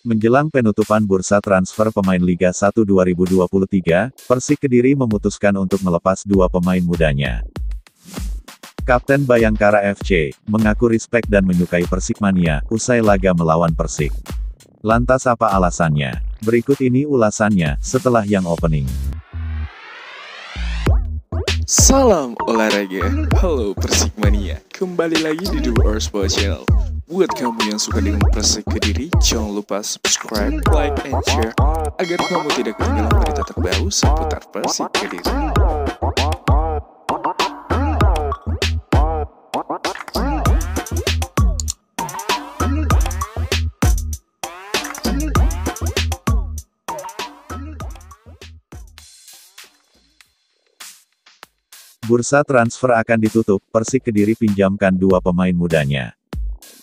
Menjelang penutupan bursa transfer pemain Liga 1 2023, Persik Kediri memutuskan untuk melepas dua pemain mudanya. Kapten Bayangkara FC, mengaku respect dan menyukai Persikmania, usai laga melawan Persik. Lantas apa alasannya? Berikut ini ulasannya, setelah yang opening. Salam olahraga, halo Persikmania, kembali lagi di The War Sport Channel. Buat kamu yang suka dengan Persik Kediri, jangan lupa subscribe, like, and share agar kamu tidak ketinggalan berita terbaru seputar Persik Kediri. Bursa transfer akan ditutup, Persik Kediri pinjamkan dua pemain mudanya.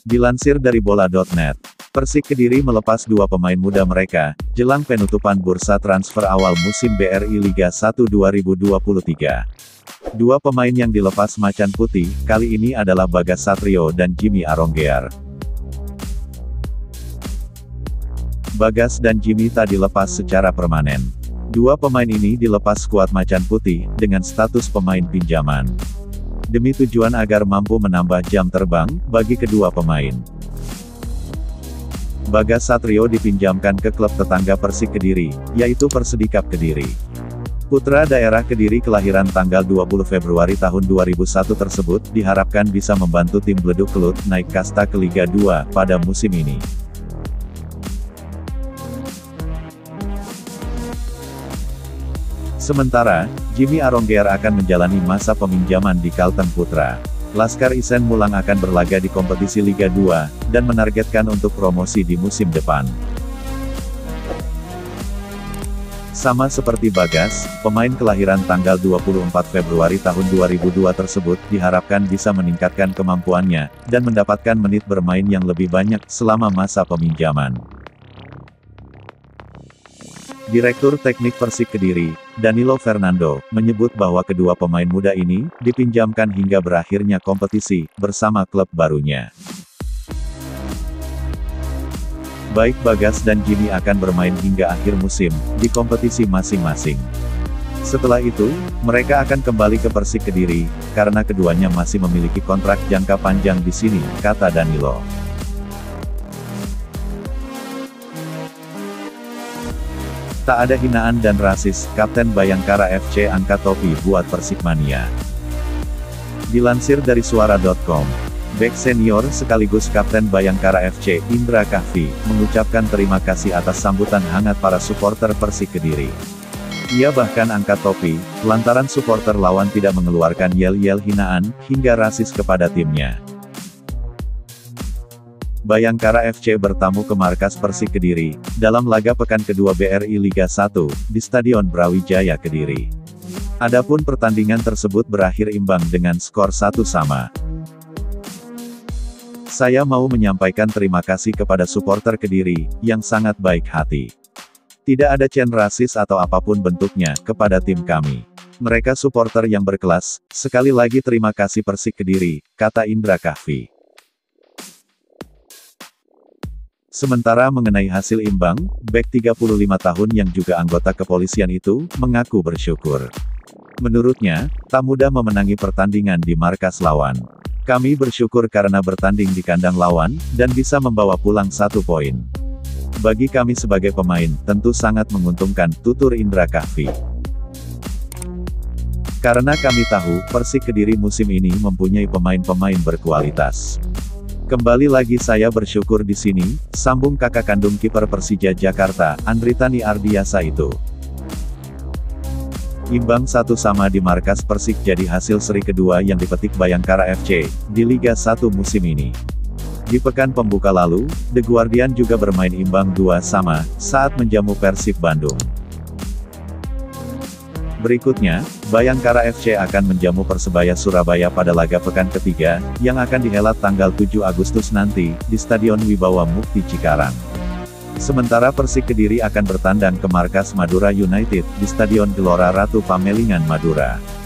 Dilansir dari bola.net, Persik Kediri melepas dua pemain muda mereka, jelang penutupan bursa transfer awal musim BRI Liga 1 2023. Dua pemain yang dilepas Macan Putih, kali ini adalah Bagas Satrio dan Jimmy Aronggear. Bagas dan Jimmy tak dilepas secara permanen. Dua pemain ini dilepas skuad Macan Putih, dengan status pemain pinjaman demi tujuan agar mampu menambah jam terbang, bagi kedua pemain. Bagas Satrio dipinjamkan ke klub tetangga Persik Kediri, yaitu Persidikap Kediri. Putra daerah Kediri kelahiran tanggal 20 Februari tahun 2001 tersebut, diharapkan bisa membantu tim Bleduk Kelut naik kasta ke Liga 2, pada musim ini. Sementara, Jimmy Aronggear akan menjalani masa peminjaman di Kalteng Putra. Laskar Isen Mulang akan berlaga di kompetisi Liga 2, dan menargetkan untuk promosi di musim depan. Sama seperti Bagas, pemain kelahiran tanggal 24 Februari tahun 2002 tersebut diharapkan bisa meningkatkan kemampuannya, dan mendapatkan menit bermain yang lebih banyak selama masa peminjaman. Direktur Teknik Persik Kediri, Danilo Fernando, menyebut bahwa kedua pemain muda ini, dipinjamkan hingga berakhirnya kompetisi, bersama klub barunya. Baik Bagas dan Jimmy akan bermain hingga akhir musim, di kompetisi masing-masing. Setelah itu, mereka akan kembali ke Persik Kediri, karena keduanya masih memiliki kontrak jangka panjang di sini, kata Danilo. Tak ada hinaan dan rasis, Kapten Bayangkara FC angkat topi buat Persikmania. Dilansir dari suara.com, Back senior sekaligus Kapten Bayangkara FC, Indra Kahvi, mengucapkan terima kasih atas sambutan hangat para supporter Persik Kediri. Ia bahkan angkat topi, lantaran supporter lawan tidak mengeluarkan yel-yel hinaan, hingga rasis kepada timnya. Bayangkara FC bertamu ke markas Persik Kediri, dalam laga pekan kedua BRI Liga 1, di Stadion Brawijaya Kediri. Adapun pertandingan tersebut berakhir imbang dengan skor satu sama. Saya mau menyampaikan terima kasih kepada supporter Kediri, yang sangat baik hati. Tidak ada cen rasis atau apa pun bentuknya, kepada tim kami. Mereka supporter yang berkelas, sekali lagi terima kasih Persik Kediri, kata Indra Kahvi. Sementara mengenai hasil imbang, Beck 35 tahun yang juga anggota kepolisian itu, mengaku bersyukur. Menurutnya, tak mudah memenangi pertandingan di markas lawan. Kami bersyukur karena bertanding di kandang lawan, dan bisa membawa pulang satu poin. Bagi kami sebagai pemain, tentu sangat menguntungkan, tutur Indra Kahvi. Karena kami tahu, Persik Kediri musim ini mempunyai pemain-pemain berkualitas. Kembali lagi saya bersyukur di sini, sambung kakak kandung kiper Persija Jakarta, Andritani Ardiasa itu. Imbang satu sama di markas Persik jadi hasil seri kedua yang dipetik Bayangkara FC, di Liga 1 musim ini. Di pekan pembuka lalu, The Guardian juga bermain imbang dua sama, saat menjamu Persib Bandung. Berikutnya, Bayangkara FC akan menjamu Persebaya Surabaya pada laga pekan ketiga, yang akan dihelat tanggal 7 Agustus nanti, di Stadion Wibawa Mukti Cikarang. Sementara Persik Kediri akan bertandang ke markas Madura United, di Stadion Gelora Ratu Pamelingan Madura.